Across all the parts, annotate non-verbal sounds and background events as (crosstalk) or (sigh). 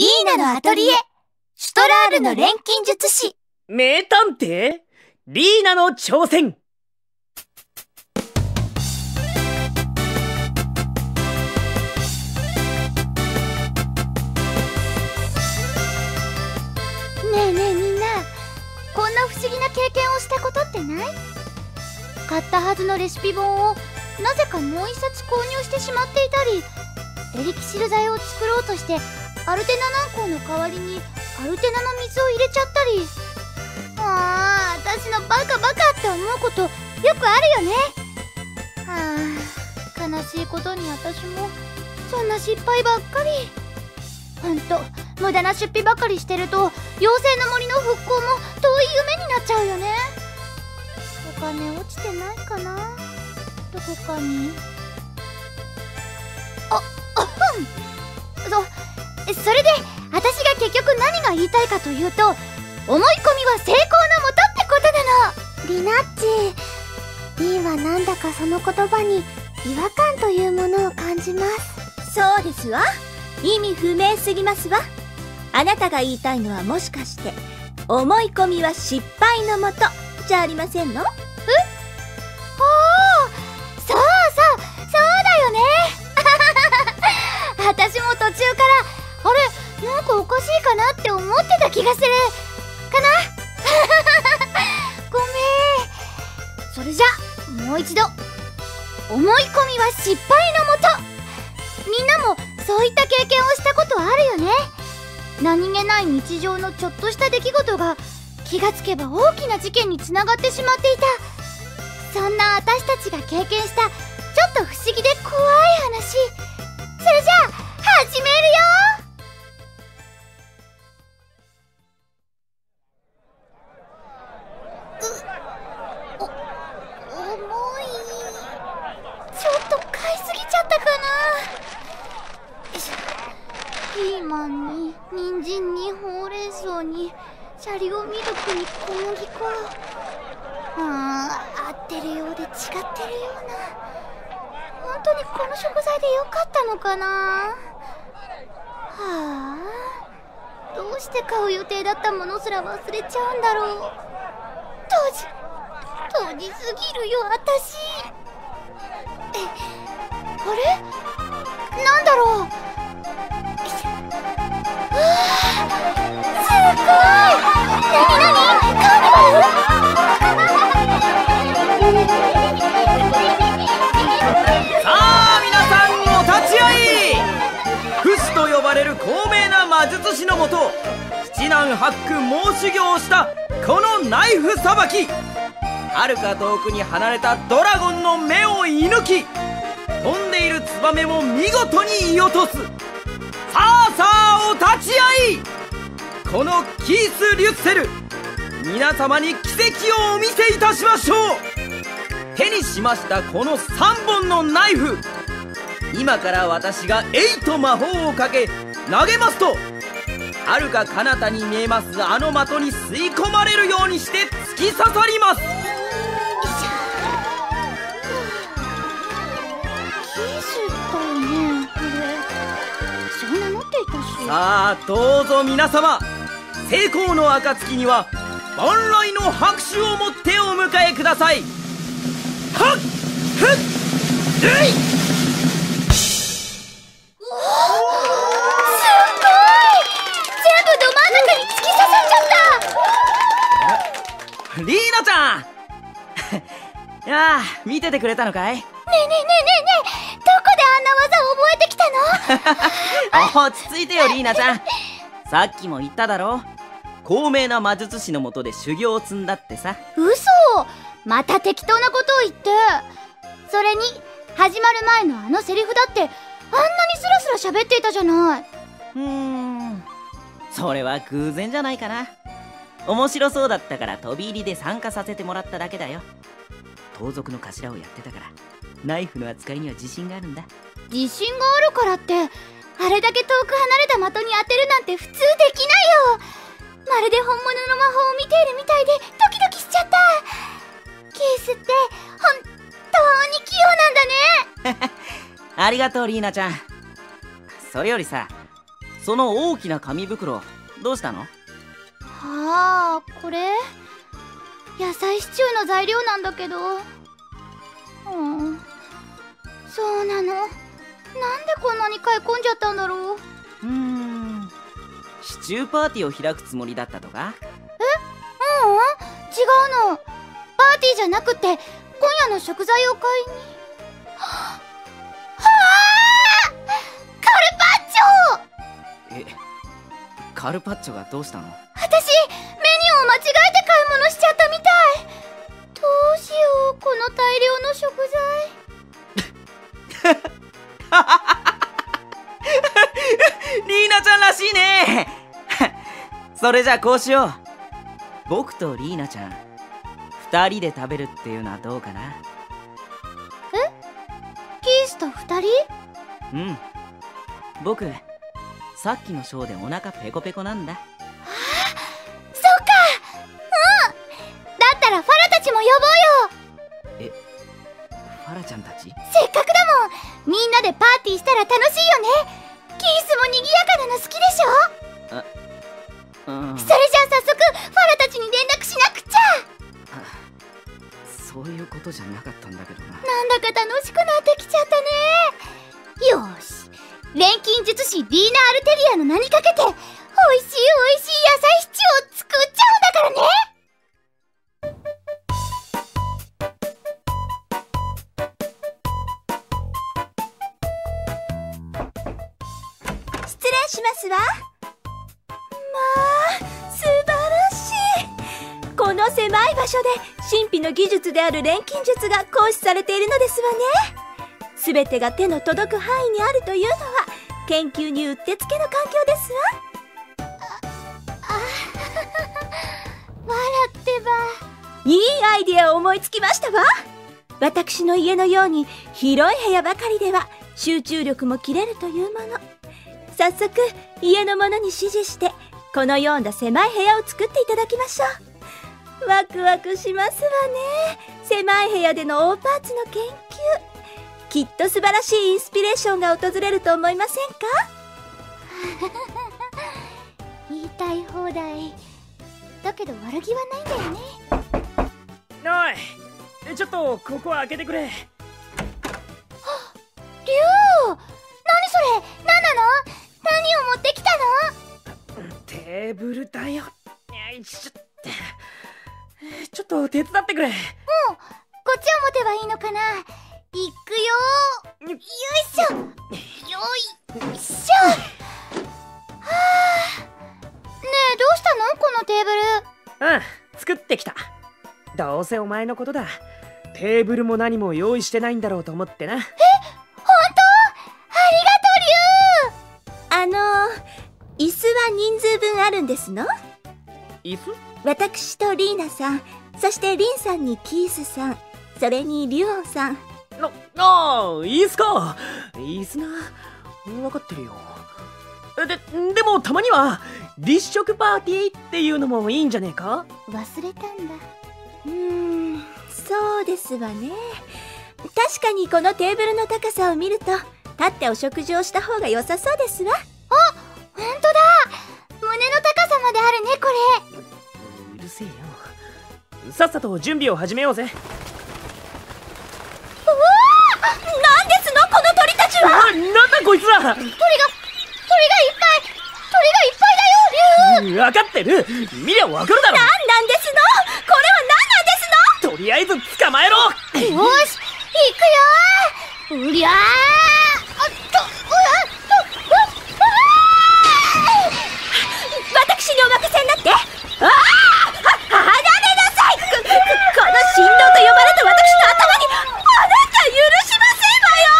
リーナのアトリエ。シュトラールの錬金術師。名探偵？リーナの挑戦。ねえねえみんなこんな不思議な経験をしたことってない？買ったはずのレシピ本をなぜかもう一冊購入してしまっていたりエリキシル剤を作ろうとしてアルテナ軟膏の代わりにアルテナの水を入れちゃったり。ああ私のバカバカって思うことよくあるよね。はあ悲しいことに私もそんな失敗ばっかり。ほんと無駄な出費ばかりしてると妖精の森の復興も遠い夢になっちゃうよね。お金落ちてないかな？どこかに。あっそそれで私が結局何が言いたいかというと思い込みは成功のもとってことなの。リナッチリーはなんだかその言葉に違和感というものを感じます。そうですわ。意味不明すぎますわ。あなたが言いたいのはもしかして思い込みは失敗のもとじゃありませんの？おおそうそうそうだよね。(laughs) 私も途中からあれなんかおかしいかなって思ってた気がする。かな？(laughs) ごめん。それじゃもう一度。思い込みは失敗のもと。みんなもそういった経験をしたことあるよね。何気ない日常のちょっとした出来事が気がつけば大きな事件につながってしまっていた。そんな私たちが経験したちょっと不思議で怖い話。それじゃあ始めるよ！かな？はあ。どうして買う予定だったものすら忘れちゃうんだろう。当時当時すぎるよ私。えあれ？なんだろう？よいしょわすごい！なになに？カーニバル？シと呼ばれる高名な魔術師のもと七難八苦猛修行をしたこのナイフさばき。遥か遠くに離れたドラゴンの目を射抜き飛んでいるツバメも見事に射落とす。さあさあお立ち会い。このキース・リュッセル皆様に奇跡をお見せいたしましょう。手にしましたこの3本のナイフ。今から私がエイト魔法をかけ投げますと遥か彼方に見えますあの的に吸い込まれるようにして突き刺さります。さあどうぞ皆様成功の暁には万来の拍手をもってお迎えください。はっふっえいっちゃん。い (laughs) やあ見ててくれたのかい？ねえねえねえねえねえどこであんな技覚えてきたの？(laughs) 落ち着いてよリーナちゃん。さっきも言っただろ高名な魔術師のもとで修行を積んだってさ。嘘！また適当なことを言って。それに始まる前のあのセリフだってあんなにスラスラ喋っていたじゃない。うーん。それは偶然じゃないかな面白そうだったから飛び入りで参加させてもらっただけだよ。盗賊の頭をやってたから。ナイフの扱いには自信があるんだ。自信があるからってあれだけ遠く離れた的に当てるなんて普通できないよ。まるで本物の魔法を見ているみたいでドキドキしちゃった。キースって本当に器用なんだね。(laughs) ありがとうリーナちゃん。それよりさその大きな紙袋どうしたの？ああこれ？野菜シチューの材料なんだけど。うん。そうなの？なんでこんなに買い込んじゃったんだろう？うーん。シチューパーティーを開くつもりだったとか？ううん？違うの。パーティーじゃなくて今夜の食材を買いに。はあ！カルパッチョ！え？カルパッチョがどうしたの？大量の食材。(laughs) リーナちゃんらしいね。(laughs) それじゃあこうしよう。僕とリーナちゃん二人で食べるっていうのはどうかな？キースと二人？うん。僕さっきのショーでお腹ペコペコなんだラちゃんたち？せっかくだもん。みんなでパーティーしたら楽しいよね。キースも賑やかなの好きでしょ？うん。それじゃあ早速ファラたちに連絡しなくちゃ。そういうことじゃなかったんだけどな。なんだか楽しくなってきちゃったね。よーし。錬金術師リーナ・アルテリアの名にかけて美味しい美味しい野菜シチューを作っちゃうんだからねますわまあ素晴らしい。この狭い場所で神秘の技術である錬金術が行使されているのですわね。全てが手の届く範囲にあるというのは研究にうってつけの環境ですわ。笑ってば。いいアイデアを思いつきましたわ。私の家のように広い部屋ばかりでは集中力も切れるというもの早速家の者に指示してこのような狭い部屋を作っていただきましょう。ワクワクしますわね。狭い部屋での大パーツの研究。きっと素晴らしいインスピレーションが訪れると思いませんか？言いたい放題。だけど悪気はないんだよね。おい。ちょっとここ開けてくれ。リュウ何それ？何なの？何を持ってきたの？テーブルだよ。よいしょちょっと手伝ってくれ。こっちを持てばいいのかな？いくよ。よいしょ。よいしょ。はあ。ねえどうしたの？このテーブル。うん作ってきた。どうせお前のことだ。テーブルも何も用意してないんだろうと思ってな。本当？あの椅子は人数分あるんですの？椅子？私とリーナさんそしてリンさんにキースさんそれにリュオンさん。あああいいっすか。いいっすな分かってるよ。ででもたまには立食パーティーっていうのもいいんじゃねえか？忘れたんだ。うーんそうですわね。確かにこのテーブルの高さを見ると立ってお食事をした方が良さそうですわ。本当だ。胸の高さまであるねこれ。うるせえよ。さっさと準備を始めようぜ。何ですのこの鳥たちは。あなんだこいつら。鳥が鳥がいっぱい。鳥がいっぱいだよリュウ分かってる。見りゃ分かるだろ。何なんですのこれは何なんですの。とりあえず捕まえろ。よし行くようりゃーあっとうわっとうわっ私にお任せになってああは離れなさいこここの振動と呼ばれた私の頭にあなた許しませんわよ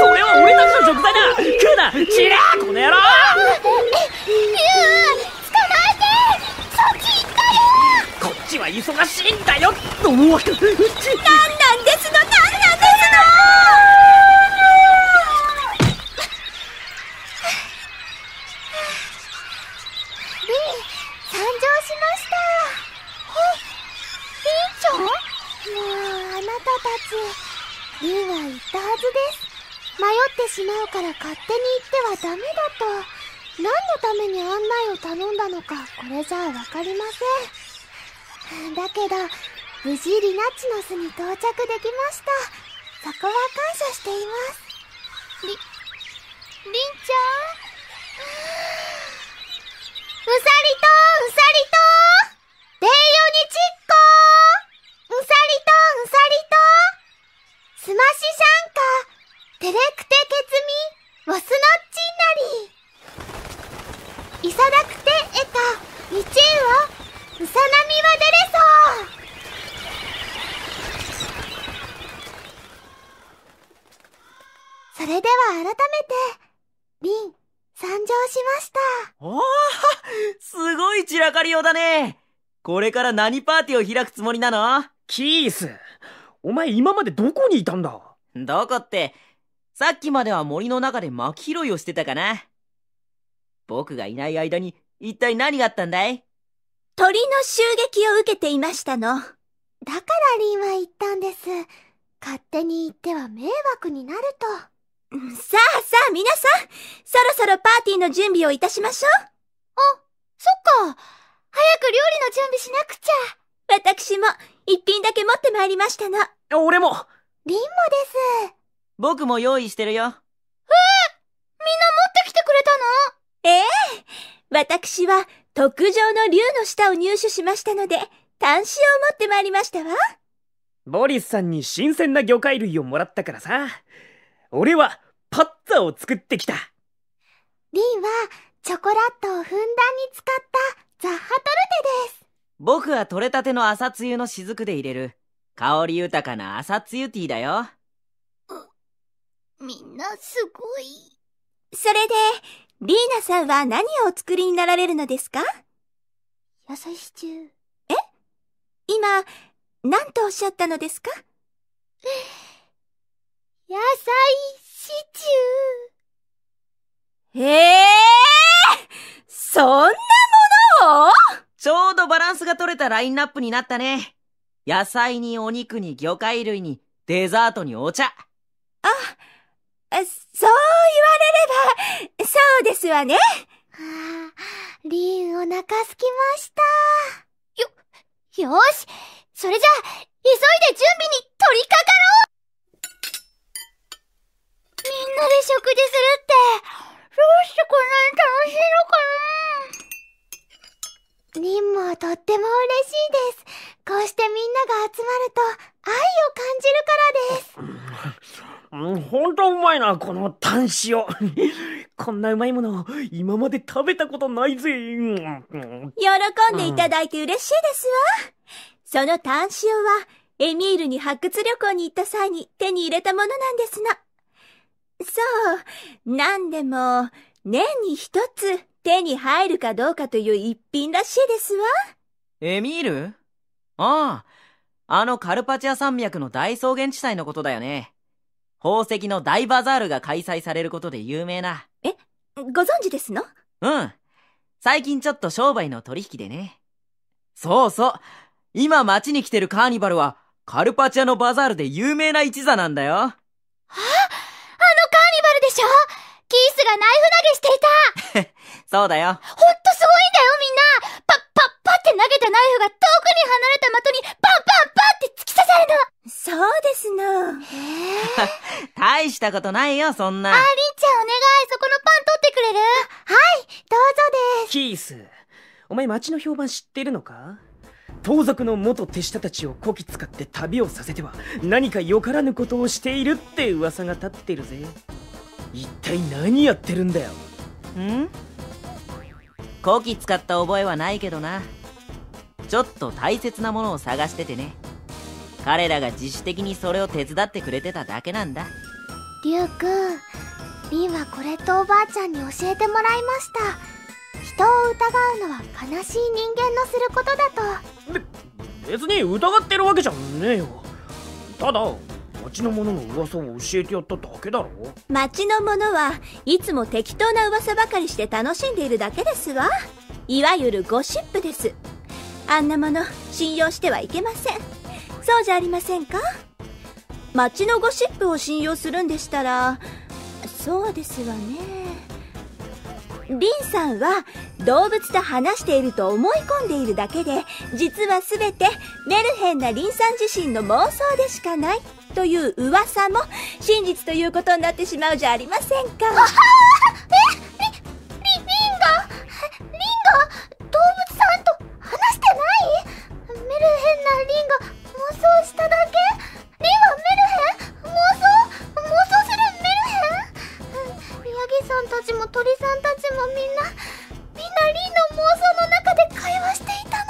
それは俺たちの食材だ食うなチラーこの野郎リュウ捕まえてそっち行ったよこっちは忙しいんだようわ何なんですの。何なんですのリン参上しましたえリンちゃんもうあなたたちリンは言ったはずですってしまうから勝手に行ってはダメだと何のために案内を頼んだのかこれじゃあわかりませんだけど無事リナッチノスに到着できました。そこは感謝しています。りりんちゃんうさりとうさりとデイヨニチッコう。さりとうさりとスマシシャンカテレクテケツミウォスノッチンナリイサダクテエタミチウオウサナミワデレソそれでは改めてリン参上しましたおーすごい散らかりようだね。これから何パーティーを開くつもりなの？キースお前今までどこにいたんだ？どこって、さっきまでは森の中で巻き拾いをしてたかな。僕がいない間に一体何があったんだい？鳥の襲撃を受けていましたの。だからリンは言ったんです勝手に言っては迷惑になるとさあさあ皆さん、そろそろパーティーの準備をいたしましょそっか早く料理の準備しなくちゃう。私も一品だけ持ってまいりましたの。俺もリンもです僕も用意してるよ。みんな持ってきてくれたの？ええ私は特上の竜の舌を入手しましたので、端子を持ってまいりましたわ。ボリスさんに新鮮な魚介類をもらったからさ俺はパッツァを作ってきた。リンはチョコラットをふんだんに使ったザッハトルテです。僕は取れたての朝露の雫で入れる、香り豊かな朝露ティーだよ。みんなすごい。それで、リーナさんは何をお作りになられるのですか？野菜シチュー。今、何とおっしゃったのですか？野菜シチューええそんなものを？ちょうどバランスが取れたラインナップになったね。野菜にお肉に魚介類にデザートにお茶。あそう言われれば、そうですわね。はあ、リンお腹すきました。よ、よしそれじゃあ、急いで準備に取り掛かろうみんなで食事するって、どうしてこんなに楽しいのかなリンもとっても嬉しいです。こうしてみんなが集まると、愛を感じるからです。うんほんとうまいなこのタン塩こんなうまいもの今まで食べたことないぜ喜んでいただいて嬉しいですわ。その単塩は、エミールに発掘旅行に行った際に手に入れたものなんですの。そう、なんでも、年に一つ手に入るかどうかという一品らしいですわ。エミール？ああ、あのカルパチア山脈の大草原地帯のことだよね。宝石の大バザールが開催されることで有名な。ご存知ですの？うん。最近ちょっと商売の取引でね。そうそう。今街に来てるカーニバルは、カルパチアのバザールで有名な一座なんだよ。でしょ？キースがナイフ投げしていた。(laughs) そうだよ。ほんとすごいんだよみんな。パッパッパって投げたナイフが遠くに離れた的にパンパンパンって突き刺さるのそうですの。へ (laughs) え大したことないよ、そんな。あ、りんちゃんお願い。そこのパン取ってくれる？はい。どうぞです。キースお前町の評判知ってるのか？盗賊の元手下たちをこき使って旅をさせては何かよからぬことをしているって噂が立ってるぜ一体何やってるんだよん？コキ使った覚えはないけどな。ちょっと大切なものを探しててね。彼らが自主的にそれを手伝ってくれてただけなんだ。りゅうくんりんはこれとおばあちゃんに教えてもらいました人を疑うのは悲しい人間のすることだと別に疑ってるわけじゃねえよただ町の者の噂を教えてやっただけだろ？町の者はいつも適当な噂ばかりして楽しんでいるだけですわ。いわゆるゴシップです。あんなもの信用してはいけません。そうじゃありませんか？町のゴシップを信用するんでしたら、そうですわねリンさんは動物と話していると思い込んでいるだけで実は全てメルヘンなリンさん自身の妄想でしかないという噂も真実ということになってしまうじゃありませんか。えリ、リ、リンが、リンが動物さんと話してない？メルヘンなリンが妄想しただけ？リンはメルヘン？妄想？妄想するメルヘン？宮城さんたちも鳥さんたちもみんな、みんなリンの妄想の中で会話していた。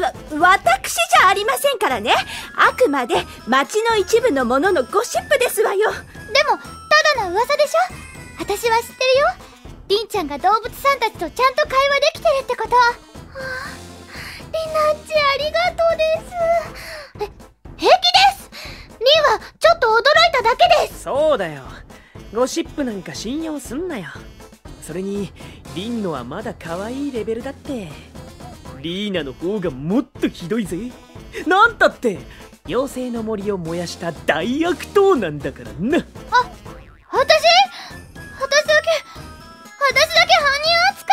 わ、わ、私じゃありませんからね。あくまで町の一部のもののゴシップですわよ。でも、ただの噂でしょ？私は知ってるよ。リンちゃんが動物さんたちとちゃんと会話できてるってこと。はあ、リナッチありがとうです。え、平気です。リンはちょっと驚いただけです。そうだよ。ゴシップなんか信用すんなよ。それにリンのはまだ可愛いレベルだってリーナの方がもっとひどいぜ。なんたって妖精の森を燃やした大悪党なんだからな。あ、私？私だけ、私だけ犯人扱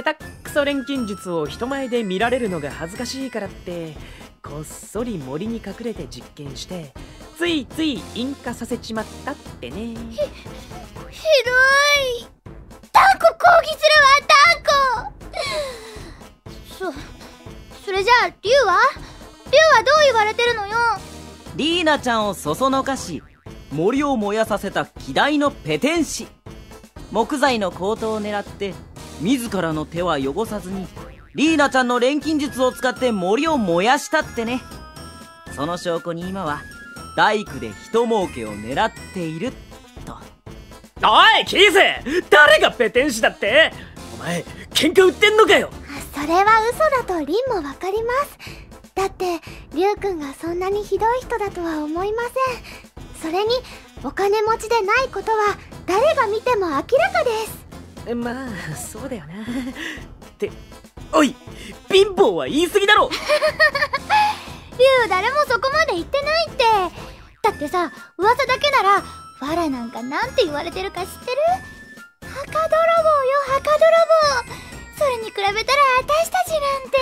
い？下手っくそ錬金術を人前で見られるのが恥ずかしいからってこっそり森に隠れて実験してついつい引火させちまったってね。ひどいじゃあ、リュウは？リュウはどう言われてるのよ？リーナちゃんをそそのかし森を燃やさせた希代のペテン師。木材の高騰を狙って自らの手は汚さずにリーナちゃんの錬金術を使って森を燃やしたってね。その証拠に今は大工で人儲けを狙っている。とおいキース！誰がペテン師だって？お前喧嘩売ってんのかよそれは嘘だとリンもわかります。だってリュウくんがそんなにひどい人だとは思いません。それにお金持ちでないことは誰が見ても明らかです。まあそうだよな。(laughs) っておい貧乏は言い過ぎだろ。(laughs) リュウ誰もそこまで言ってないって。だってさ噂だけならわらなんかなんて言われてるか知ってる？墓泥棒よ墓泥棒それに比べたら私たちなんて。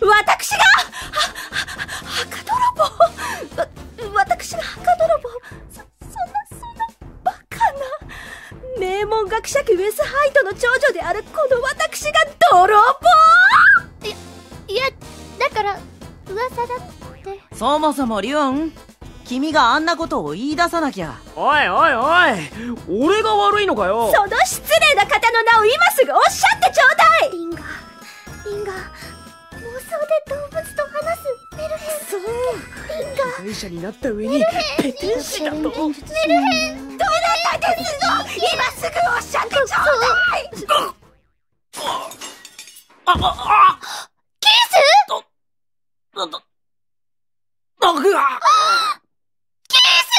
私が？はは墓泥棒わ私が墓泥棒そそんなそんなバカな。名門学者家ウェスハイトの長女であるこの私が泥棒！いやだから噂だって。そもそもリュウン君があんなことを言い出さなきゃ。おいおいおい。俺が悪いのかよ。その失礼な方の名を今すぐおっしゃってちょうだい。リンがリンが妄想で動物と話すメルヘン。そう。リンが被害者になった上にペテン師だとメルヘン。どうなったですの今すぐおっしゃってちょうだい。ああキースあだ僕はキース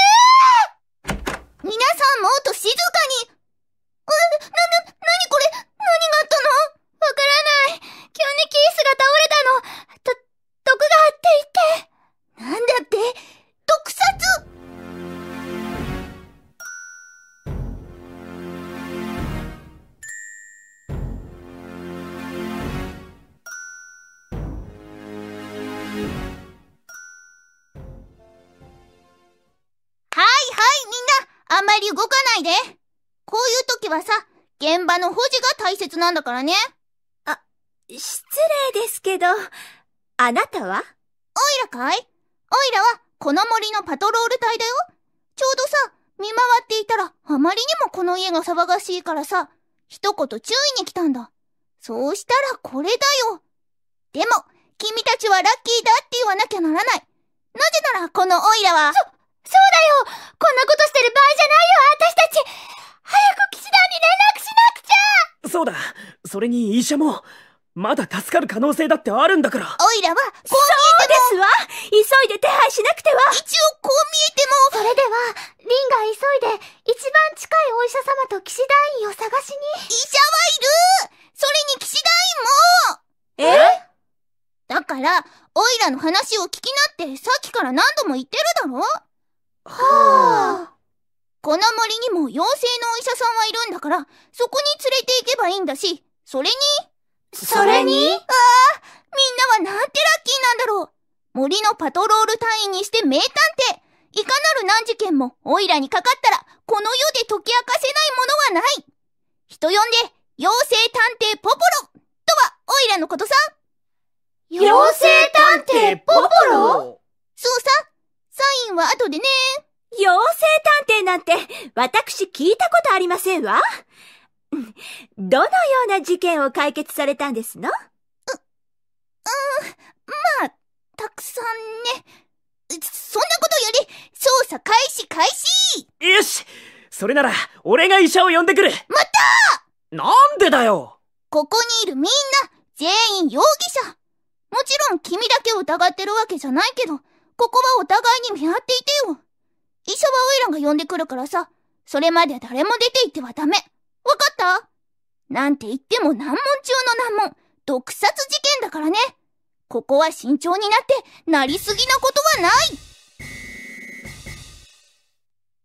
皆さんもっと静かに。え、な、な、なにこれ？何があったの？わからない。急にキースが倒れたの。と、毒があって言って。なんではさ、現場の保持が大切なんだからね。失礼ですけどあなたは？オイラかい？オイラはこの森のパトロール隊だよ。ちょうどさ、見回っていたらあまりにもこの家が騒がしいからさ、一言注意に来たんだ。そうしたらこれだよ。でも、君たちはラッキーだって言わなきゃならない。なぜならこのオイラは。そ、そうだよこんなことしてる場合じゃないよ私たち早く騎士団に連絡しなくちゃ。そうだ。それに医者もまだ助かる可能性だってあるんだから。オイラは、そうですわ。急いで手配しなくては一応こう見えても。それでは、リンが急いで、一番近いお医者様と騎士団員を探しに。医者はいるそれに騎士団員もえだから、オイラの話を聞きなってさっきから何度も言ってるだろはあこの森にも妖精のお医者さんはいるんだから、そこに連れて行けばいいんだし、それに、それに？みんなはなんてラッキーなんだろう。森のパトロール隊員にして名探偵。いかなる難事件も、オイラにかかったら、この世で解き明かせないものはない。人呼んで、妖精探偵ポポロとは、オイラのことさ。妖精探偵ポポロそうさ。サインは後でね。妖精探偵なんて、私聞いたことありませんわ。どのようを解決されたんですの？まあ、たくさんね。そんなことより、捜査開始開始よしそれなら、俺が医者を呼んでくるまたなんでだよここにいるみんな、全員容疑者。もちろん君だけを疑ってるわけじゃないけど、ここはお互いに見張っていてよ。医者はオイラが呼んでくるからさ、それまで誰も出て行ってはダメ。わかった？なんて言っても難問中の難問、毒殺事件だからね。ここは慎重になって、なりすぎなことはない。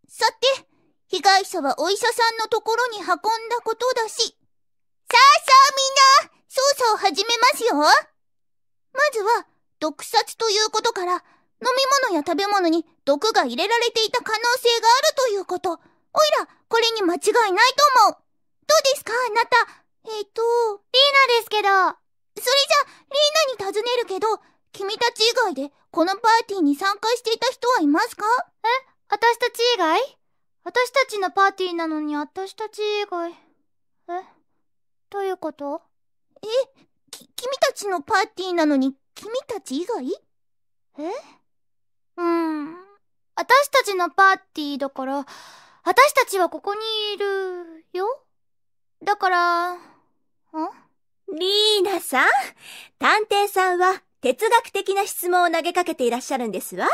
さて、被害者はお医者さんのところに運んだことだし、さあさあみんな、捜査を始めますよ。まずは、毒殺ということから、飲み物や食べ物に毒が入れられていた可能性があるということ。おいら、これに間違いないと思う。どうですかあなた。えっ、と、リーナですけど。それじゃ、リーナに尋ねるけど、君たち以外でこのパーティーに参加していた人はいますか？え私たち以外？私たちのパーティーなのに私たち以外。えどういうこと？えき、君たちのパーティーなのに君たち以外？え？うん。私たちのパーティーだから、私たちはここにいるよだから、ん？リーナさん、探偵さんは哲学的な質問を投げかけていらっしゃるんですわ。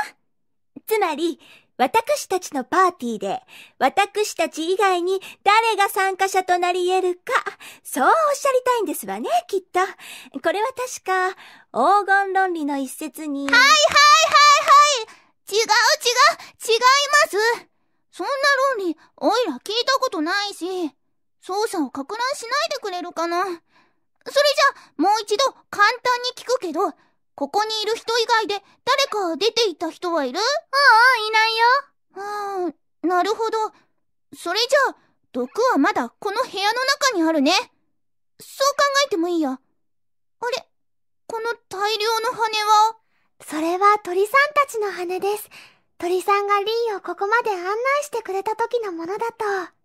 つまり、私たちのパーティーで、私たち以外に誰が参加者となり得るか、そうおっしゃりたいんですわね、きっと。これは確か、黄金論理の一節に。はいはいはいはい違う違う違いますそんな論理、おいら聞いたことないし、捜査をか乱しないでくれるかな？それじゃ、もう一度簡単に聞くけど、ここにいる人以外で誰か出ていった人はいる？ああ、いないよ。ああ、なるほど。それじゃあ、毒はまだこの部屋の中にあるね。そう考えてもいいや。あれ？この大量の羽は？それは鳥さんたちの羽です。鳥さんがリンをここまで案内してくれた時のものだと。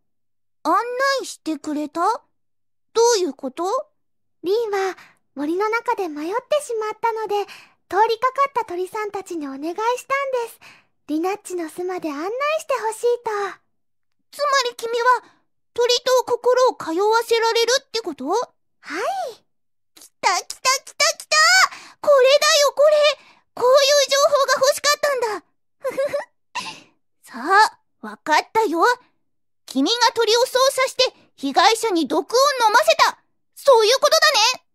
案内してくれた？どういうこと？リンは森の中で迷ってしまったので、通りかかった鳥さんたちにお願いしたんです。リナッチの巣まで案内してほしいと。つまり君は鳥と心を通わせられるってこと？はい。来た来た来た来たこれだよこれこういう情報が欲しかったんだふふふ。さあ、わかったよ。君が鳥を操作して被害者に毒を飲ませたそういうことだね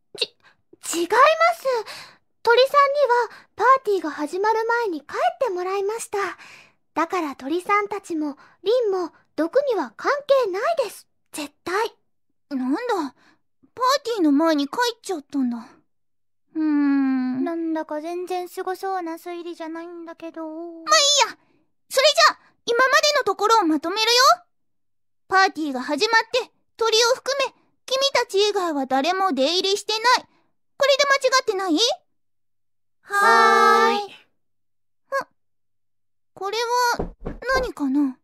違います。鳥さんにはパーティーが始まる前に帰ってもらいました。だから鳥さんたちもリンも毒には関係ないです。絶対。なんだ、パーティーの前に帰っちゃったんだ。うーん。まあいいなんだか全然すごそうな推理じゃないんだけど。やそれじゃあ、今までのところをまとめるよパーティーが始まって、鳥を含め、君たち以外は誰も出入りしてない。これで間違ってない？はーい。これは、何かな？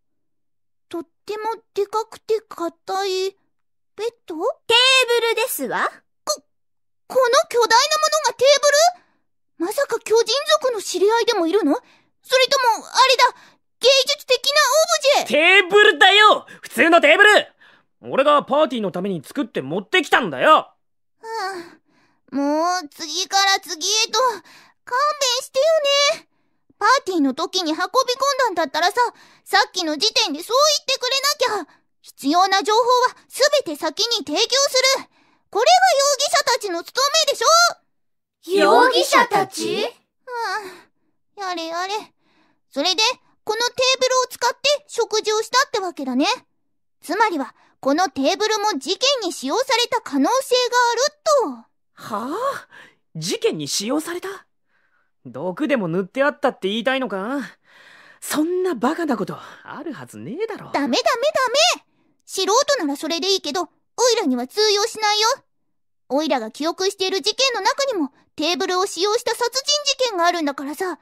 とってもでかくて硬い、ベッド？このテーブルですわ。巨大なものがテーブル？まさか巨人族の知り合いでもいるの？それとも、あれだ芸術的なオブジェテーブルだよ普通のテーブル俺がパーティーのために作って持ってきたんだよはあ、もう次から次へと、勘弁してよね。パーティーの時に運び込んだんだったらさ、さっきの時点でそう言ってくれなきゃ。必要な情報はすべて先に提供する。これが容疑者たちの務めでしょ容疑者たち？はあ、やれやれ。それで、このテーブルを使って食事をしたってわけだね。つまりは、このテーブルも事件に使用された可能性があるはあ？事件に使用された？毒でも塗ってあったって言いたいのか？そんなバカなことあるはずねえだろと。ダメダメダメ素人ならそれでいいけど、オイラには通用しないよ。オイラが記憶している事件の中にもテーブルを使用した殺人事件があるんだからさ。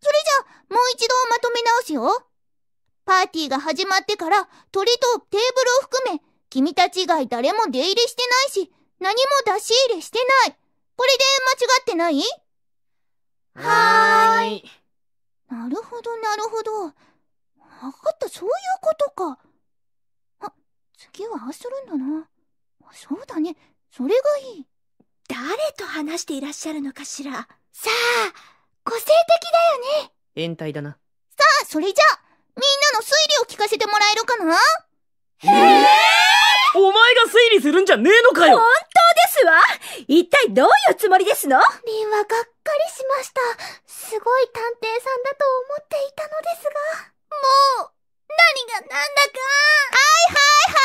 それじゃあ、もう一度まとめ直すよ。パーティーが始まってから鳥とテーブルを含め、君たち以外誰も出入りしてないし、何も出し入れしてない。これで間違ってない？はーい。なるほど、なるほど。わかった、そういうことか。あ、次はああするんだな。そうだね、それがいい。誰と話していらっしゃるのかしらさあ、個性的だよね。延滞だな。さあ、それじゃあ、みんなの推理を聞かせてもらえるかな？お前が推理するんじゃねえのかよ本当ですわ一体どういうつもりですの？リンはがっかりしました。すごい探偵さんだと思っていたのですが。もう、何がなんだか。はいはいは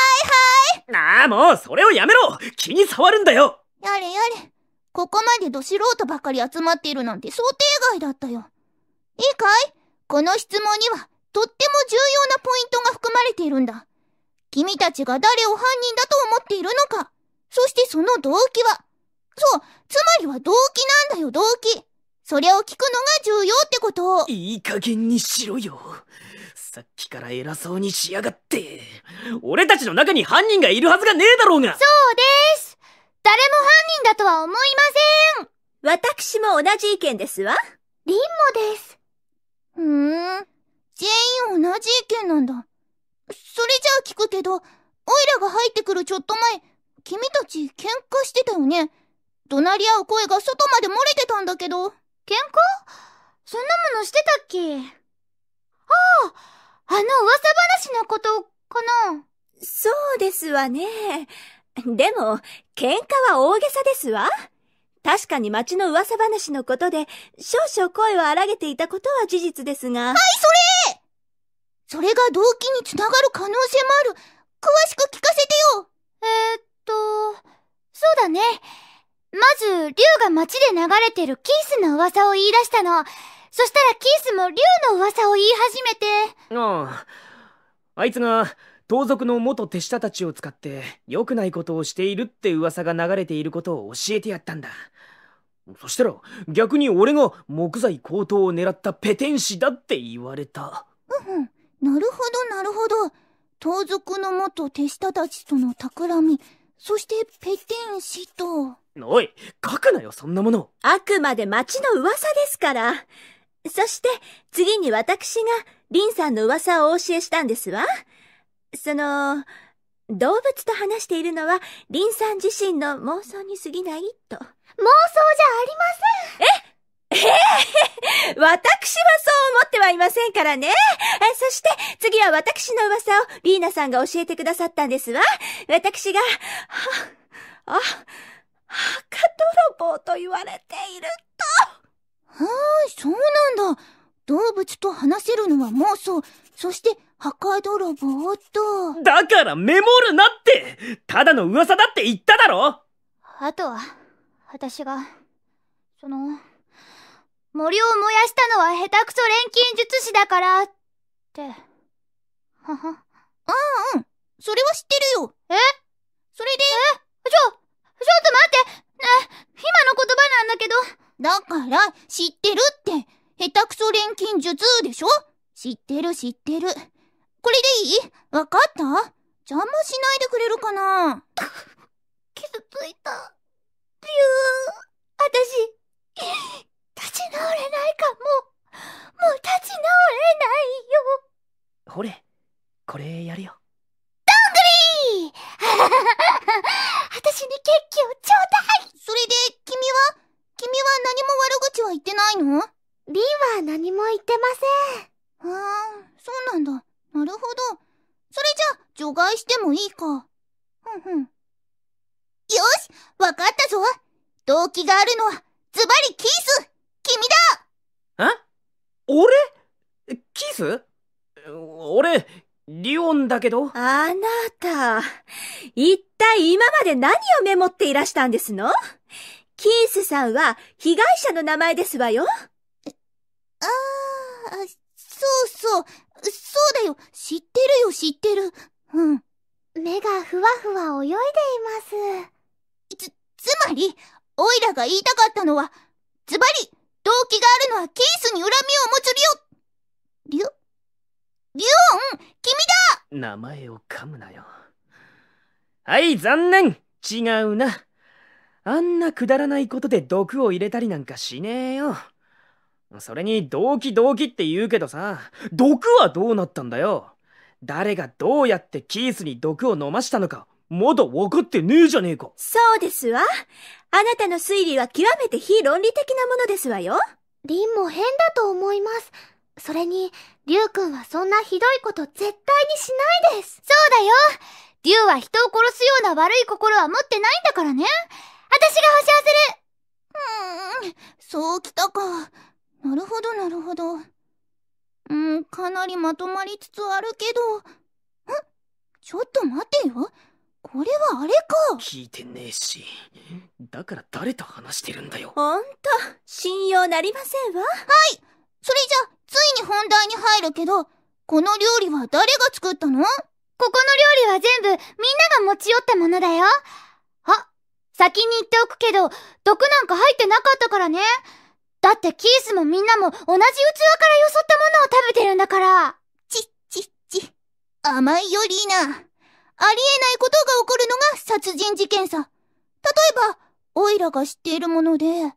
いはい。ああ、もうそれをやめろ気に障るんだよやれやれ。ここまでど素人ばかり集まっているなんて想定外だったよ。いいかい？この質問には、とっても重要なポイントが含まれているんだ。君たちが誰を犯人だと思っているのか。そしてその動機は？そう、つまりは動機なんだよ、動機。それを聞くのが重要ってこと。いい加減にしろよさっきから偉そうにしやがって俺たちの中に犯人がいるはずがねえだろうがそうです。誰も犯人だとは思いま私も同じ意見ですわ。せん。リンもです。ふーん。全員同じ意見なんだ。それじゃあ聞くけど、オイラが入ってくるちょっと前、君たち喧嘩してたよね。怒鳴り合う声が外まで漏れてたんだけど。喧嘩？そんなものしてたっけ？ああ、あの噂話のことかなそうですわね。(laughs) でも、喧嘩は大げさですわ。確かに町の噂話のことで、少々声を荒げていたことは事実ですが。それが動機につながる可能性もある。詳しく聞かせてよ。えー、っと、そうだね。まず、竜が街で流れてるキースの噂を言い出したの。そしたらキースも竜の噂を言い始めて。あああいつが盗賊の元手下たちを使って良くないことをしているって噂が流れていることを教えてやったんだそしたら逆に俺が木材高騰を狙ったペテン師だって言われたうんうん。なるほど、なるほど。盗賊の元手下たちとの企み、そしてペテン師と。おい書くなよそんなものあくまで町の噂ですから。そして、次に私が、リンさんの噂をお教えしたんですわ。その、動物と話しているのは、リンさん自身の妄想に過ぎない？と。妄想じゃありません。(laughs) 私はそう思ってはいませんからね。あそして、次は私の噂をリーナさんが教えてくださったんですわ。私が、は、あ、墓泥棒と言われているはーい、そうなんだ。動物と話せるのは妄想、そして墓泥棒と。だからメモるなってただの噂だって言っただろあとは、私が、その、森を燃やしたのは下手くそ錬金術師だから、って。はは。うんうん。それは知ってるよ。え？それで、ちょ、ちょっと待ってね、今の言葉なんだけど、だから、知ってるって。下手くそ錬金術でしょ？知ってる知ってる。これでいい？わかった？邪魔しないでくれるかな？(laughs) 傷ついた。竜、私、立ち直れないかも。もう立ち直れないよ。ほれこれやるよいい (laughs) 私にケーキをちょうだいそれで、君は？君は何も悪口は言ってないの？リンは何も言ってません。ああ、そうなんだ。なるほど。それじゃあ、除外してもいいか。ふんふん。よしわかったぞ動機があるのは、ズバリキース君だあ俺？キース？俺、リオンだけど。あなた、一体今まで何をメモっていらしたんですの？キースさんは被害者の名前ですわよ。ああ、そうそう。そうだよ。知ってるよ、知ってる。うん。目がふわふわ泳いでいます。つ、つまり、オイラが言いたかったのは、ズバリ、動機があるのはキースに恨みを持つリオ、リオ、リオン？君だ名前を噛むなよ。はい、残念違うな。あんなくだらないことで毒を入れたりなんかしねえよ。それに動機動機って言うけどさ、毒はどうなったんだよ。誰がどうやってキースに毒を飲ましたのか、まだ分かってねえじゃねえか。そうですわ。あなたの推理は極めて非論理的なものですわよ。リンも変だと思います。それに、リュウ君はそんなひどいこと絶対にしないです。そうだよリュウは人を殺すような悪い心は持ってないんだからね。私が保証するうーん、そうきたか。なるほど、なるほど。うん、かなりまとまりつつあるけど。んちょっと待てよ。これはあれか。聞いてねえし。だから誰と話してるんだよ。ほんと、信用なりませんわ。それじゃ、ついに本題に入るけど、この料理は誰が作ったの？ここの料理は全部みんなが持ち寄ったものだよ。あ、先に言っておくけど、毒なんか入ってなかったからね。だってキースもみんなも同じ器からよそったものを食べてるんだから。ちっちっち。甘いよリーナ。ありえないことが起こるのが殺人事件さ。例えば、オイラが知っているもので、ああ、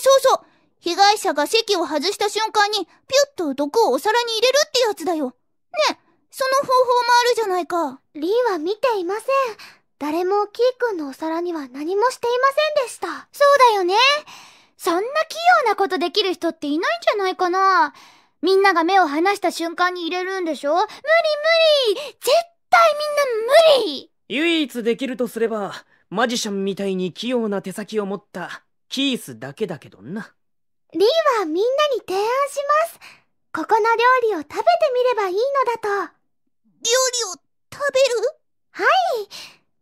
そうそう。被害者が席を外した瞬間に、ピュッと毒をお皿に入れるってやつだよ。ねその方法もあるじゃないか。リンは見ていません。誰もキー君のお皿には何もしていませんでした。そうだよね。そんな器用なことできる人っていないんじゃないかな。みんなが目を離した瞬間に入れるんでしょ？無理無理絶対みんな無理唯一できるとすれば、マジシャンみたいに器用な手先を持ったキースだけだけどな。リンはみんなに提案します。ここの料理を食べてみればいいのだと。料理を食べる？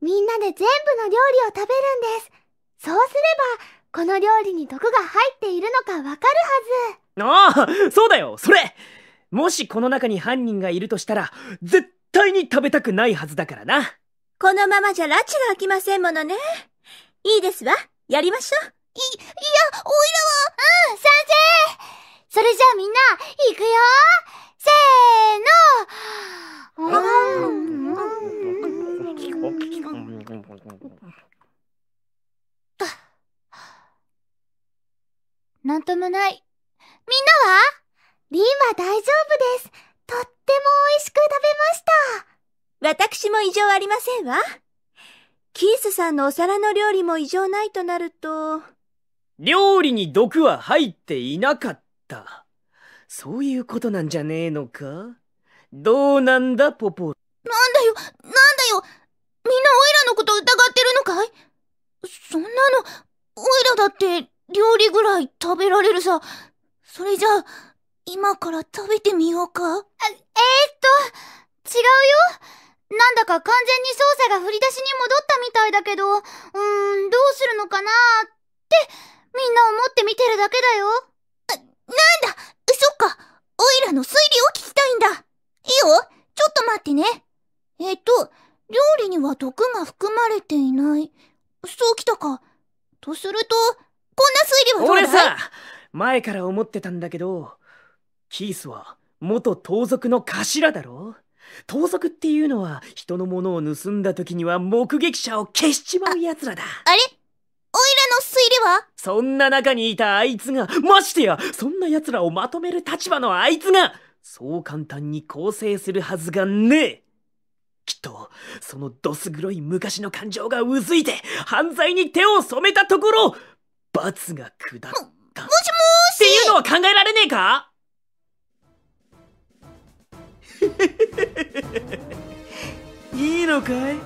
みんなで全部の料理を食べるんです。そうすれば、この料理に毒が入っているのかわかるはず。ああ、そうだよ、それもしこの中に犯人がいるとしたら、絶対に食べたくないはずだからな。このままじゃ拉致が開きませんものね。いいですわ。やりましょう。い、いや、おいらは、うん、賛成それじゃあみんな、行くよせーのうんなんともない。みんなは？リンは大丈夫です。とっても美味しく食べました。私も異常ありませんわ。キースさんのお皿の料理も異常ないとなると、料理に毒は入っていなかった。そういうことなんじゃねえのか？どうなんだ、ポポ？なんだよ、なんだよみんなオイラのこと疑ってるのかい？そんなの、オイラだって料理ぐらい食べられるさ。それじゃあ、今から食べてみようかあ、えー、っと、違うよ。なんだか完全に操作が振り出しに戻ったみたいだけど、うーん、どうするのかなって、みんな思って見てるだけだよ。な、なんだそっかオイラの推理を聞きたいんだいいよちょっと待ってね。えっと、料理には毒が含まれていない。そうきたか。とすると、こんな推理はどうだい俺さ、前から思ってたんだけど、キースは元盗賊の頭だろ？盗賊っていうのは人のものを盗んだ時には目撃者を消しちまう奴らだ。あれ？オイラの推理は？そんな中にいたあいつが、ましてや、そんな奴らをまとめる立場のあいつが、そう簡単に構成するはずがねえ。きっと、そのどす黒い昔の感情がうずいて、犯罪に手を染めたところ、罰が下った。もしもっていうのは考えられねえか？いいのかい？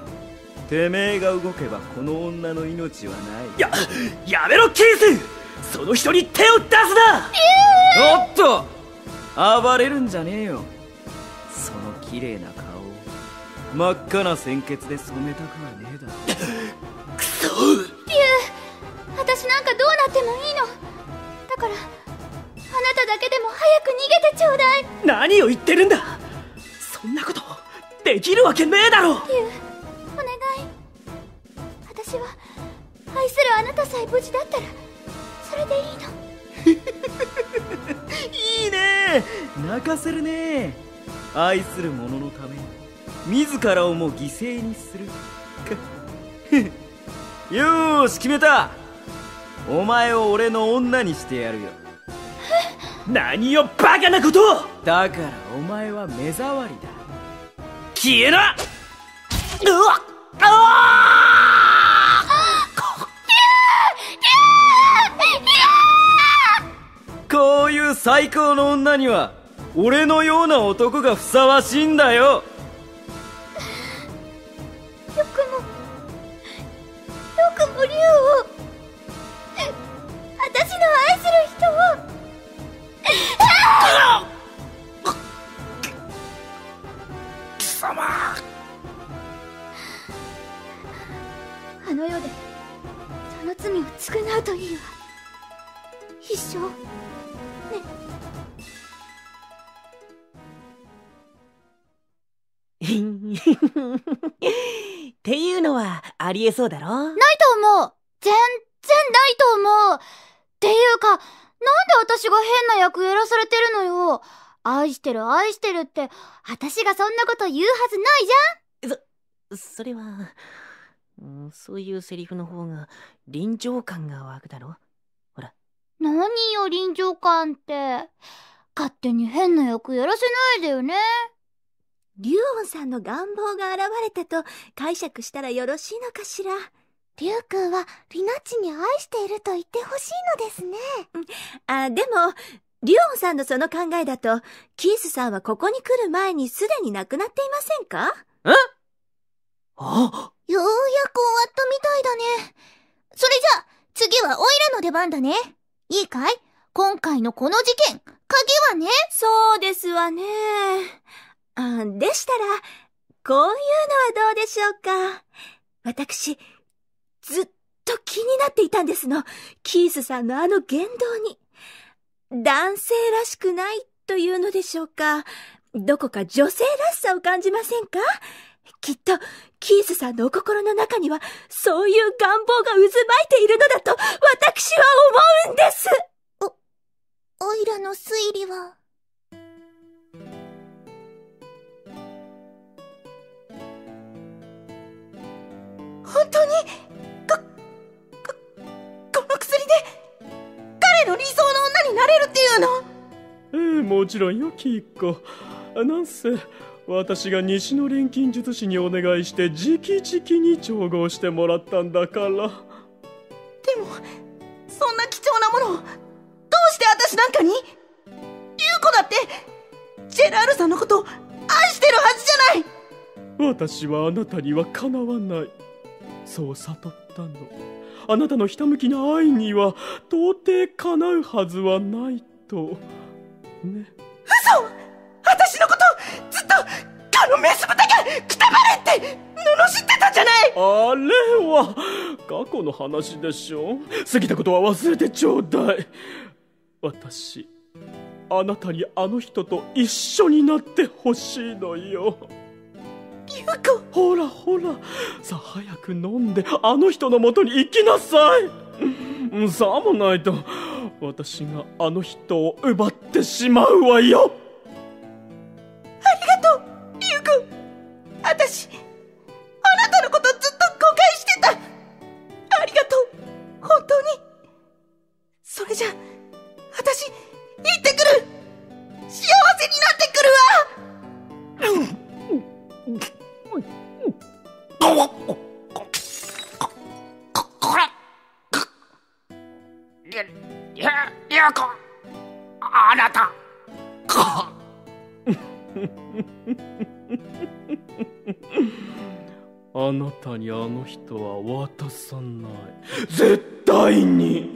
てめえが動けばこの女の命はない。や、やめろケース！その人に手を出すな！おっと！暴れるんじゃねえよ。そ綺麗な顔。を真っ赤な鮮血で染めたくはねえだろ。く (laughs) そ私なんかどうなってもいいの。だからあなただけでも早く逃げてちょうだい。何を言ってるんだ。そんなことできるわけねえだろ。リュウお願い。私は愛するあなたさえ無事だったらそれでいいの。(laughs) いいね。泣かせるね。愛する者のために自らをも犠牲にする。(laughs) よーし決めたお前を俺の女にしてやるよ。(laughs) 何をバカなことを！だからお前は目障りだ。消えなうわあこういう最高の女には俺のような男がふさわしいんだよありえそうだろ？ないと思う。全然ないと思う。っていうかなんで私が変な役やらされてるのよ。愛してる愛してるって私がそんなこと言うはずないじゃん。それは、うんそういうセリフの方が臨場感が湧くだろ？何よ臨場感って。勝手に変な役やらせないでよねリュウオンさんの願望が現れたと解釈したらよろしいのかしら？リュウ君はリナッチに愛していると言ってほしいのですね。あでもリュウオンさんのその考えだとキースさんはここに来る前にすでに亡くなっていませんか？あ？ようやく終わったみたいだね。それじゃあ次はオイラの出番だね。いいかい？今回のこの事件鍵はね。そうですわね。あでしたらこういうのはどうでしょうか？私ずっと気になっていたんですの。キースさんのあの言動に。男性らしくないというのでしょうか？どこか女性らしさを感じませんか？きっと、キースさんのお心の中には、そういう願望が渦巻いているのだと、私は思うんです。おオイラの推理は？本当にこ、こ、この薬で彼の理想の女になれるっていうの？ええもちろんよキッコ。なんせ私が西の錬金術師にお願いして直々に調合してもらったんだから。でもそんな貴重なものをどうして私なんかに優子だってジェラールさんのことを愛してるはずじゃない！私はあなたにはかなわないそう悟ったの。あなたのひたむきな愛には到底かなうはずはないと。ね。嘘！私のことずっとあのメス豚がくたばれって罵ってたじゃない！あれは過去の話でしょ。過ぎたことは忘れてちょうだい。私あなたにあの人と一緒になってほしいのよ優子ほらほら。さあ早く飲んであの人のもとに行きなさい。さもないと私があの人を奪ってしまうわよ。ありがとう。ゆう。くん私たにあの人は渡さない。絶対に。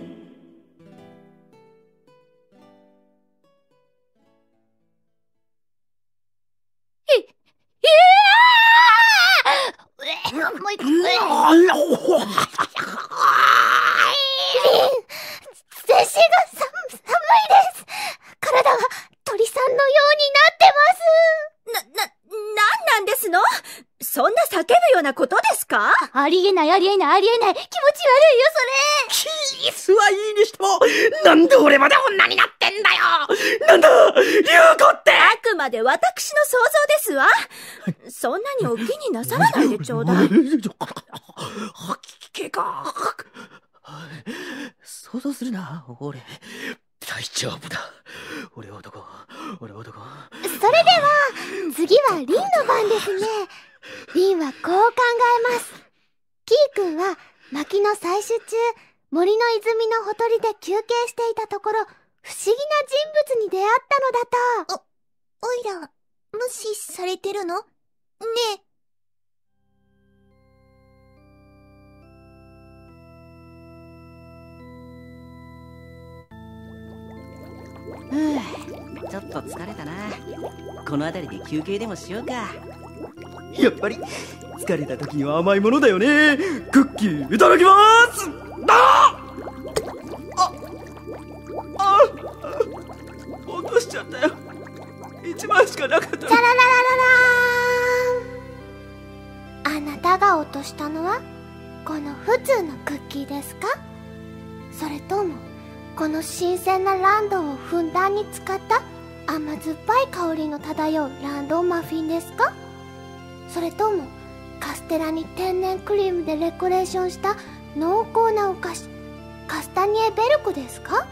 ちょうだい。(laughs) ちょっと疲れたな。この辺りで休憩でもしようか。やっぱり疲れた時には甘いものだよね。クッキーいただきます。ああ。あ。落としちゃったよ。一枚しかなかった。チャラララララーン。あなたが落としたのはこの普通のクッキーですか？それともこの新鮮なランドをふんだんに使った甘酸っぱい香りの漂うランドマフィンですか？それともカステラに天然クリームでデコレーションした濃厚なお菓子カスタニエベルクですか？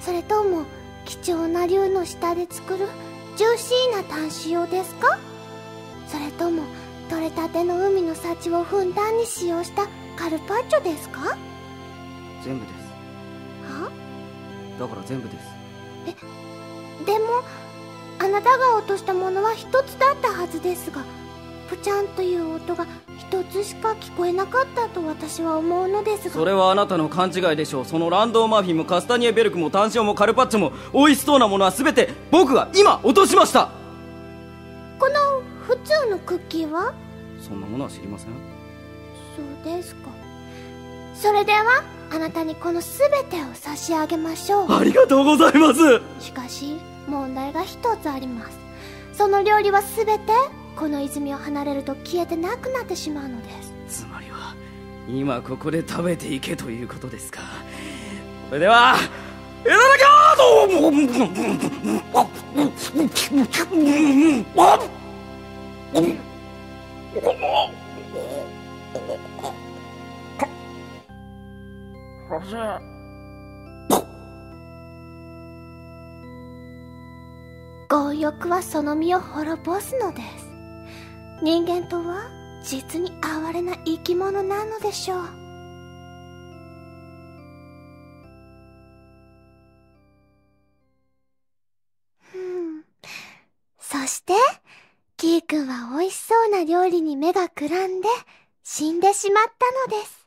それとも貴重な竜の下で作るジューシーなタン塩ですか？それとも取れたての海の幸をふんだんに使用したカルパッチョですか？全部です。だから全部です。でもあなたが落としたものは一つだったはずですがプチャンという音が一つしか聞こえなかったと私は思うのですが。それはあなたの勘違いでしょう。そのランドマフィンもカスタニエベルクもタン塩もカルパッチョも美味しそうなものは全て僕が今落としました。この普通のクッキーは？そんなものは知りません。そうですか。それではあなたにこの全てを差し上げましょう。ありがとうございます。しかし問題が一つあります。その料理は全てこの泉を離れると消えてなくなってしまうのです。つまりは今ここで食べていけということですか。それではいただき強欲はその身を滅ぼすのです。人間とは実に哀れな生き物なのでしょう。ふん。そしてキーくんは美味しそうな料理に目がくらんで死んでしまったのです。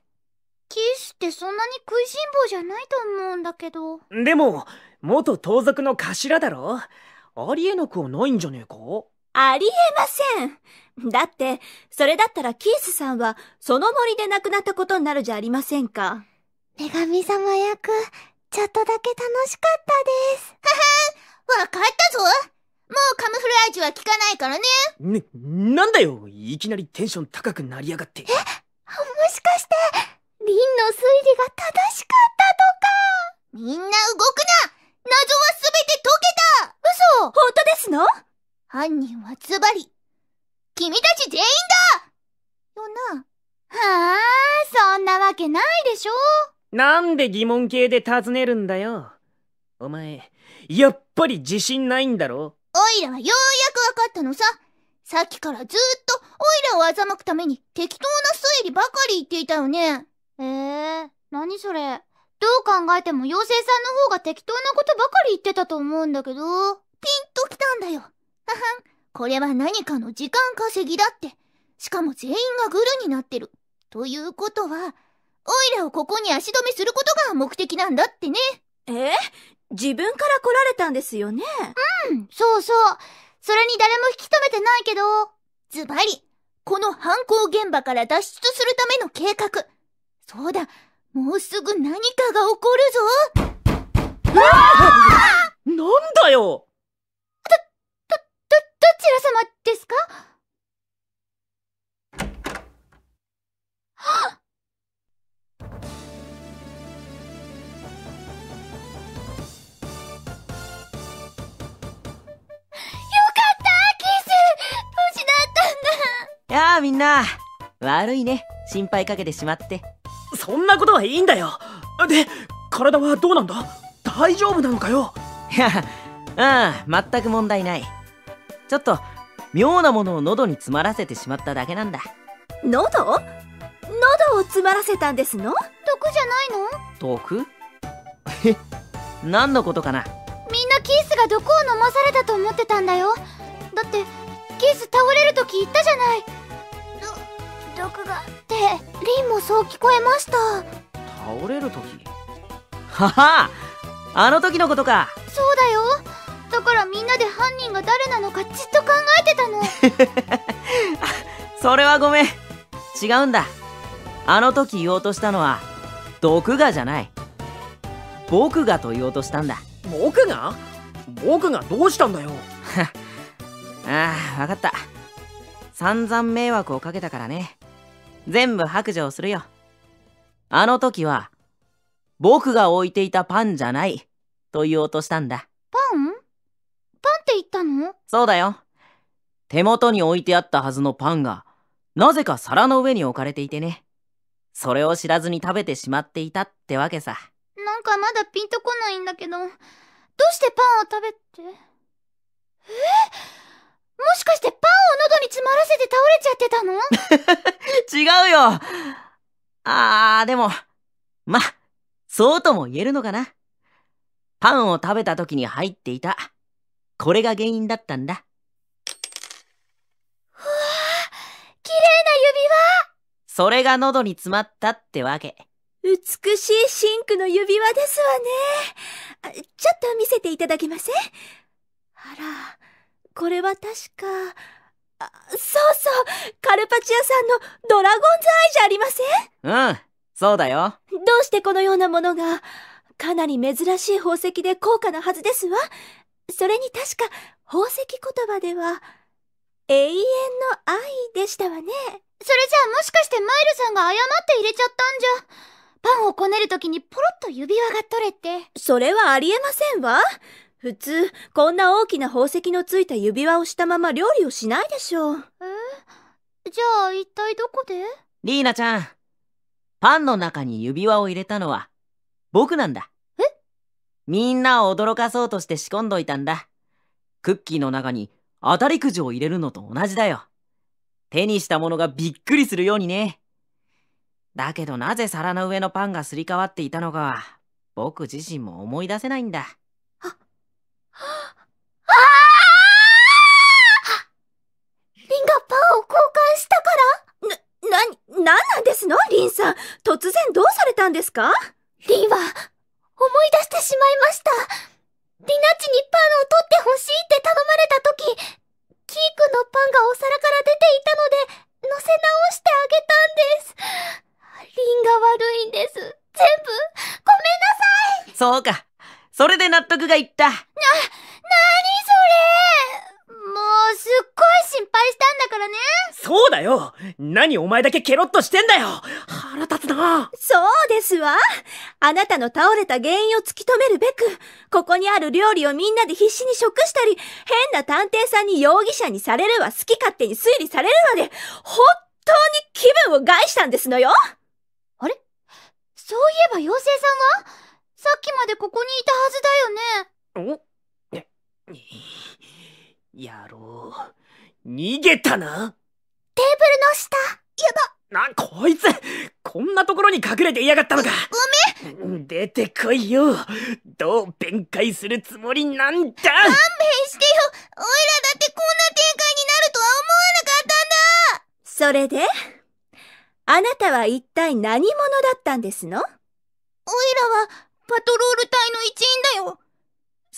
キスってそんなに食いしん坊じゃないと思うんだけど。でも、元盗賊の頭だろ？ありえなくはないんじゃねえか？ありえません。だって、それだったらキースさんは、その森で亡くなったことになるじゃありませんか。女神様役ちょっとだけ楽しかったです (laughs) わかったぞもうカムフラージュは効かないからね。ね、なんだよいきなりテンション高くなりやがって。(laughs) もしかしてリンの推理が正しかったとか。みんな動くな。謎はすべて解けた。嘘。本当ですの？犯人はズバリ、君たち全員だ。よな。はあ、そんなわけないでしょ。なんで疑問形で尋ねるんだよ。お前、やっぱり自信ないんだろ？おいらはようやくわかったのさ。さっきからずーっとおいらを欺くために適当な推理ばかり言っていたよね。えー、何それ？どう考えても妖精さんの方が適当なことばかり言ってたと思うんだけど。ピンときたんだよ。ははん。これは何かの時間稼ぎだって。しかも全員がグルになってる。ということは、おいらをここに足止めすることが目的なんだってね。え自分から来られたんですよね？うん、そうそう。それに誰も引き止めてないけど、ズバリ、この犯行現場から脱出するための計画。そうだ、もうすぐ何かが起こるぞ。なんだよ！ど、どちら様ですか？よかったキス！無事だったんだ。やあみんな。悪いね。心配かけてしまってそんなことはいいんだよ。で体はどうなんだ？大丈夫なのかよ？いやうん全く問題ない。ちょっと妙なものを喉に詰まらせてしまっただけなんだ。喉？喉を詰まらせたんですの？毒じゃないの？毒？え？何のことかな？みんなキースが毒を飲まされたと思ってたんだよ。だってキース倒れる時言ったじゃない。ど毒がってリンもそう聞こえました。倒れる時？は (laughs) はあの時のことか。そうだよ。だからみんなで犯人が誰なのかじっと考えてたの。(laughs) それはごめん。違うんだ。あの時言おうとしたのは毒がじゃない。僕がと言おうとしたんだ。僕が？僕がどうしたんだよ？(laughs) ああ分かった。散々迷惑をかけたからね全部白状するよ。あの時は僕が置いていたパンじゃないと言おうとしたんだ。パン？パンって言ったの？そうだよ。手元に置いてあったはずのパンがなぜか皿の上に置かれていてね。それを知らずに食べてしまっていたってわけさ。なんかまだピンとこないんだけどどうしてパンを食べて？え？もしかしてパンを喉に詰まらせて倒れちゃってたの？(laughs) 違うよ。あーでもまそうとも言えるのかな。パンを食べた時に入っていたこれが原因だったんだ。綺麗なそれが喉に詰まったってわけ。美しいシンクの指輪ですわね。あちょっと見せていただけません？あら、これは確か、あそうそう、カルパチアさんのドラゴンズアイじゃありません？うんそうだよどうしてこのようなものが、かなり珍しい宝石で高価なはずですわ？それに確か宝石言葉では、永遠の愛でしたわね。それじゃあもしかしてマイルさんが誤って入れちゃったんじゃ？パンをこねるときにポロッと指輪が取れて。それはありえませんわ。普通、こんな大きな宝石のついた指輪をしたまま料理をしないでしょう。え？じゃあ一体どこで？リーナちゃんパンの中に指輪を入れたのは僕なんだ。え？みんなを驚かそうとして仕込んどいたんだ。クッキーの中に当たりくじを入れるのと同じだよ。手にしたものがびっくりするようにね。だけどなぜ皿の上のパンがすり替わっていたのかは僕自身も思い出せないんだリンがパンを交換したから？な、なんなんですの？リンさん。突然どうされたんですか？リンは思い出してしまいました。リナッチにパンを取ってほしいって頼まれた時、キークのパンがお皿から出ていたので、乗せ直してあげたんです。リンが悪いんです。全部、ごめんなさい。そうかそれで納得がいった。な、なにそれ。もうすっごい心配したんだからね。そうだよ。何お前だけケロッとしてんだよ。腹立つな。そうですわ。あなたの倒れた原因を突き止めるべく、ここにある料理をみんなで必死に食したり、変な探偵さんに容疑者にされるわ好き勝手に推理されるわで、本当に気分を害したんですのよ。そういえば妖精さんは？さっきまでここにいたはずだよね。おえ (laughs) やろう逃げたなテーブルの下。なこいつこんなところに隠れていやがったのかごめん出てこいよどう弁解するつもりなんだ勘弁してよ。おいらだってこんな展開になるとは思わなかったんだ。それで、あなたは一体何者だったんですの？おいらはパトロール隊の一員だよ。好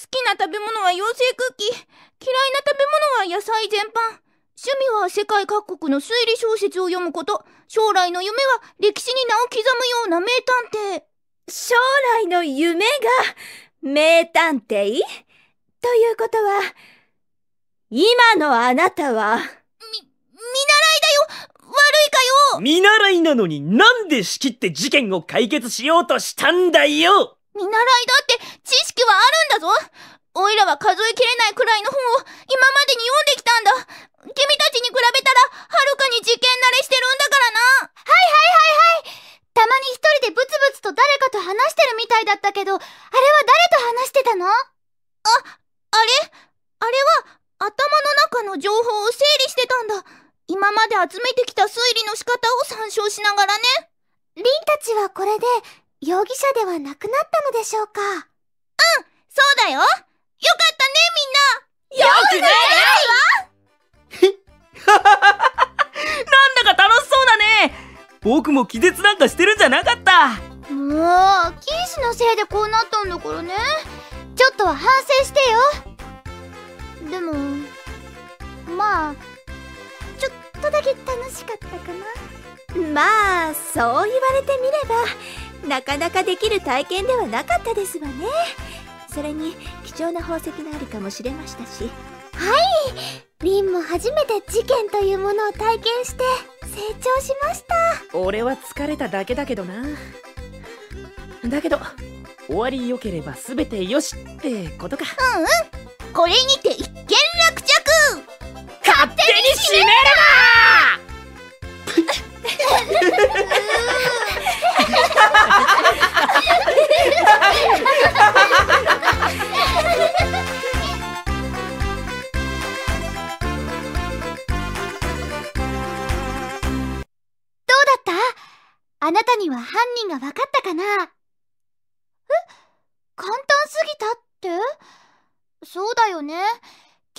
きな食べ物は妖精クッキー。嫌いな食べ物は野菜全般。趣味は世界各国の推理小説を読むこと。将来の夢は歴史に名を刻むような名探偵。将来の夢が名探偵？ということは、今のあなたは、み、見習いだよ悪いかよ見習いなのになんで仕切って事件を解決しようとしたんだよ見習いだって知識はあるんだぞ。おいらは数えきれないくらいの本を今までに読んできたんだ。君たちに比べたらはるかに事件慣れしてるんだからな。はいはいはいはい。たまに一人でブツブツと誰かと話してるみたいだったけど、あれは誰と話してたの？あ、あれ？あれは頭の中の情報を整理してたんだ。今まで集めてきた推理の仕方を参照しながらね。リンたちはこれで容疑者ではなくなったのでしょうか？うん、そうだよ。よかったね、みんな。よくない。わ (laughs) なんだか楽しそうだね。僕も気絶なんかしてるんじゃなかった。もうキースのせいでこうなったんだからね。ちょっとは反省してよ。でもまあちょっとだけ楽しかったかな。まあそう言われてみればなかなかできる体験ではなかったですわね。それに貴重な宝石があるかもしれましたし。はい。リンも初めて事件というものを体験して成長しました。俺は疲れただけだけどな。だけど終わり良ければ全てよしってことか。うんうん。これにて一件落着。勝手に閉めるな (laughs)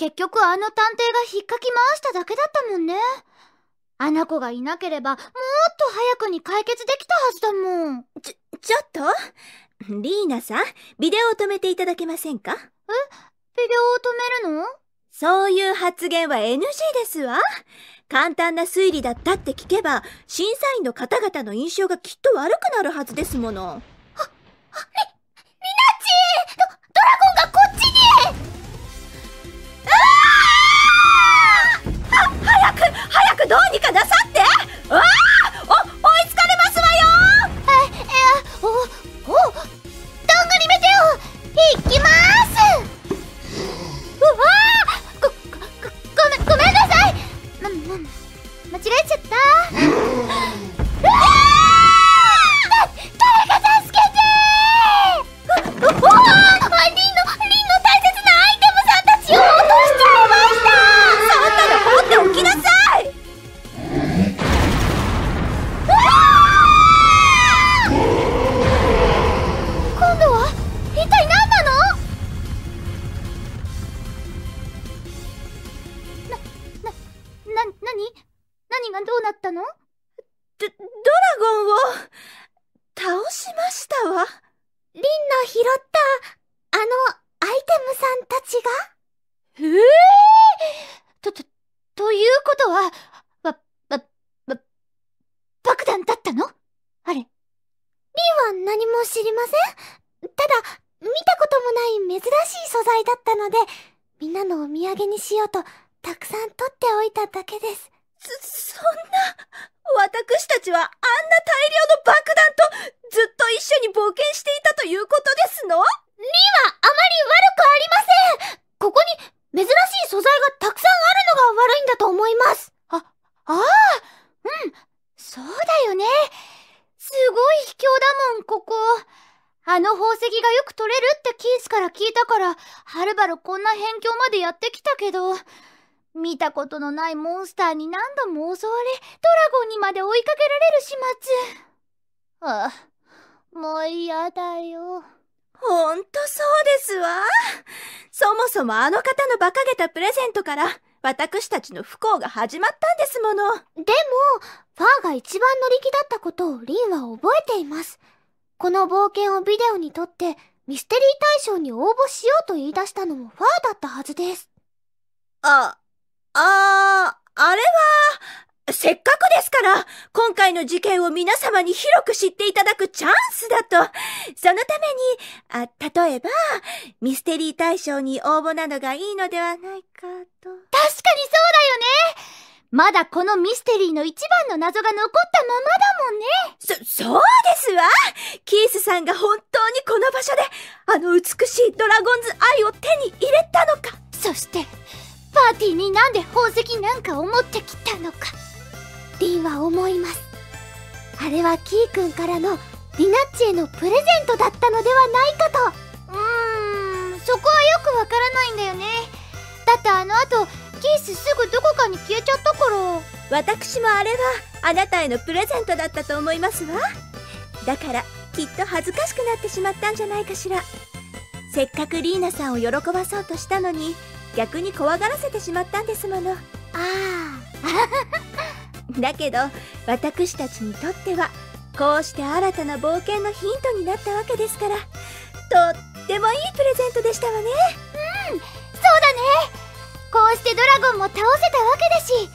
結局あの探偵が引っかき回しただけだったもんね。あの子がいなければもっと早くに解決できたはずだもん。ちょ、ちょっと？リーナさん、ビデオを止めていただけませんか？え？ビデオを止めるの？そういう発言は NG ですわ。簡単な推理だったって聞けば、審査員の方々の印象がきっと悪くなるはずですもの。は、は、リ、リナッチド、ドラゴンがこっちにくどうにかなさって。ああお、追いつかれますわよ。え、いや、お、お、どんぐりめてよ。行きまーす間違えちゃった。うわ誰か助けて。おおゴンを、倒しましたわ。リンの拾った、あの、アイテムさんたちが？ええー、と、と、ということは、わ、わ、わ、爆弾だったの？あれ？リンは何も知りません？ただ、見たこともない珍しい素材だったので、みんなのお土産にしようと、たくさん取っておいただけです。そ、そんな、私たちはあんな大量の爆弾とずっと一緒に冒険していたということですの？リはあまり悪くありません。ここに珍しい素材がたくさんあるのが悪いんだと思います。あ、ああうん、そうだよね。すごい卑怯だもん、ここ。あの宝石がよく取れるってキースから聞いたから、はるばるこんな辺境までやってきたけど、見たことのないモンスターに何度も襲われ、ドラゴンにまで追いかけられる始末。ああ、もう嫌だよ。ほんとそうですわ。そもそもあの方の馬鹿げたプレゼントから、私たちの不幸が始まったんですもの。でも、ファーが一番乗り気だったことをリンは覚えています。この冒険をビデオに撮って、ミステリー大賞に応募しようと言い出したのもファーだったはずです。あ、あー、あれは、せっかくですから、今回の事件を皆様に広く知っていただくチャンスだと。そのために、あ、例えば、ミステリー大賞に応募などがいいのではないかと。確かにそうだよねまだこのミステリーの一番の謎が残ったままだもんねそ、そうですわキースさんが本当にこの場所で、あの美しいドラゴンズアティになんで宝石なんかを持ってきたのか。リンは思います。あれはキーくんからのリナッチへのプレゼントだったのではないかと。うーんそこはよくわからないんだよね。だってあの後キースすぐどこかに消えちゃったから。私もあれはあなたへのプレゼントだったと思いますわ。だからきっと恥ずかしくなってしまったんじゃないかしら。せっかくリーナさんを喜ばそうとしたのに逆に怖がらせてしまったんですもの。あ (laughs) だけど私たちにとってはこうして新たな冒険のヒントになったわけですからとってもいいプレゼントでしたわね。そうだね。こうしてドラゴンも倒せたわけだし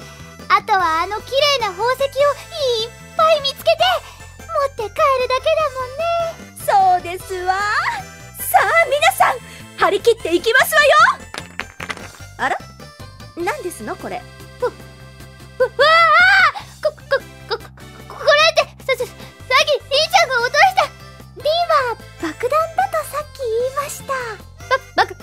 あとはあの綺麗な宝石をいっぱい見つけて持って帰るだけだもんね。そうですわ。さあ皆さん張り切っていきますわよあら？何ですのこれ？わわあこ、こ、こ、こ、これって、さ、さ、さっき、りんちゃんが落とした。リンは爆弾だとさっき言いました。ば、爆、